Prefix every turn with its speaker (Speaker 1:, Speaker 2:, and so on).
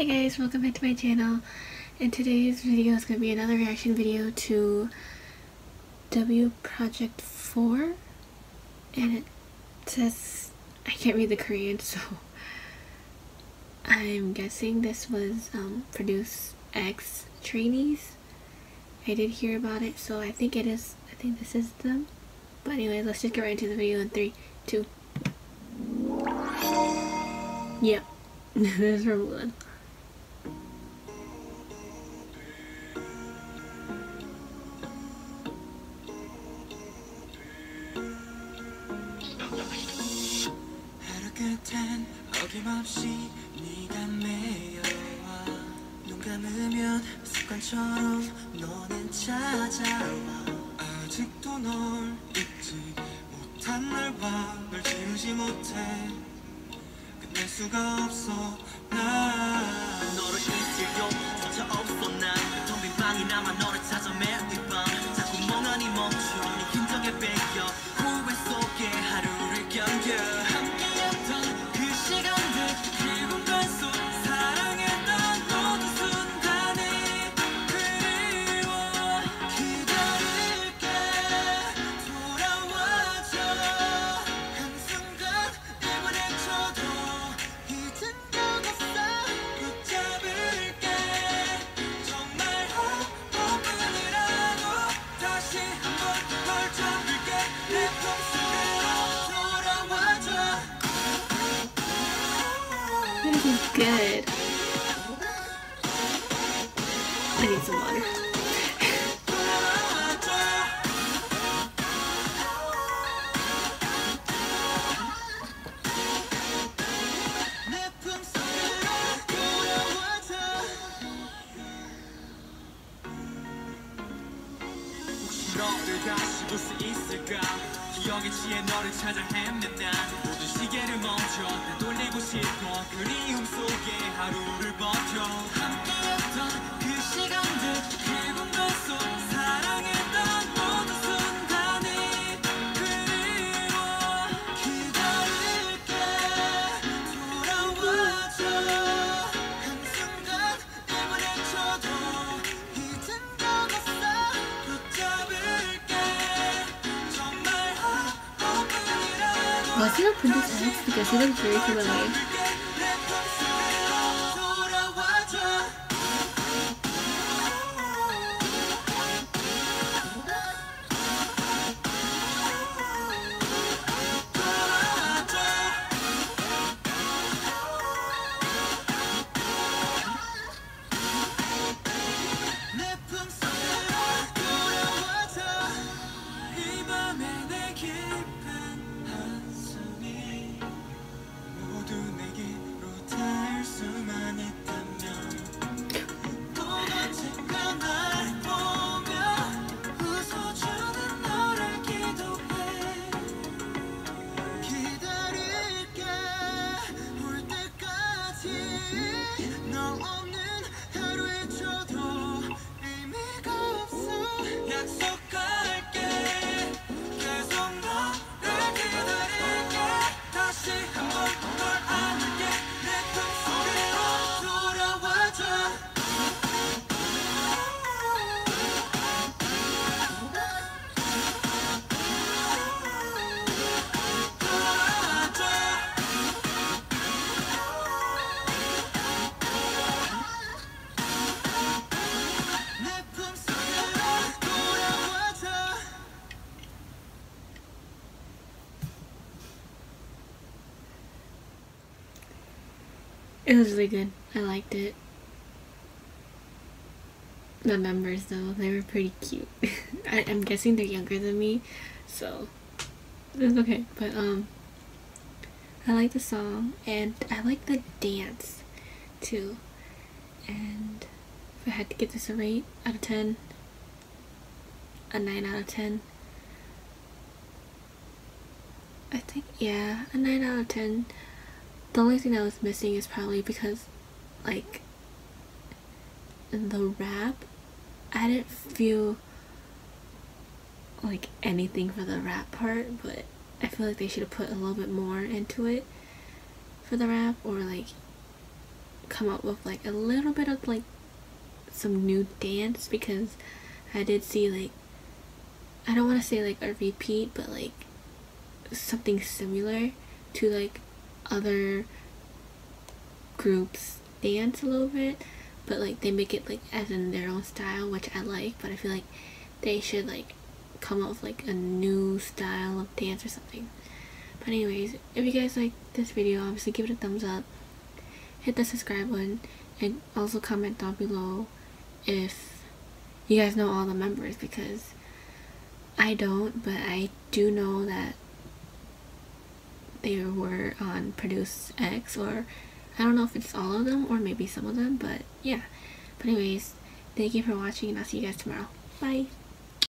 Speaker 1: Hi guys, welcome back to my channel. And today's video is going to be another reaction video to W Project 4. And it says, I can't read the Korean, so I'm guessing this was um, Produce X trainees. I did hear about it, so I think it is, I think this is them. But anyways, let's just get right into the video in 3, 2. Yep, this is from Mulan.
Speaker 2: 없이 네가 매여와 눈 감으면 습관처럼 너는 찾아와. 아직도 널 잊지 못한 날과 널 지우지 못해. 끝낼 수가 없어 난
Speaker 1: good. I need some water. What's your Produce X? Because he looks very familiar. It was really good. I liked it. The members though, they were pretty cute. I, I'm guessing they're younger than me, so it's okay. But um, I like the song and I like the dance too. And if I had to give this a rate out of ten, a nine out of ten. I think yeah, a nine out of ten. The only thing that was missing is probably because, like, in the rap, I didn't feel like anything for the rap part, but I feel like they should have put a little bit more into it for the rap, or like come up with like a little bit of like some new dance because I did see like I don't want to say like a repeat but like something similar to like other groups dance a little bit but like they make it like as in their own style which I like but I feel like they should like come up with like a new style of dance or something. But anyways if you guys like this video obviously give it a thumbs up hit the subscribe button and also comment down below if you guys know all the members because I don't but I do know that they were on Produce X or I don't know if it's all of them or maybe some of them but yeah. But anyways thank you for watching and I'll see you guys tomorrow. Bye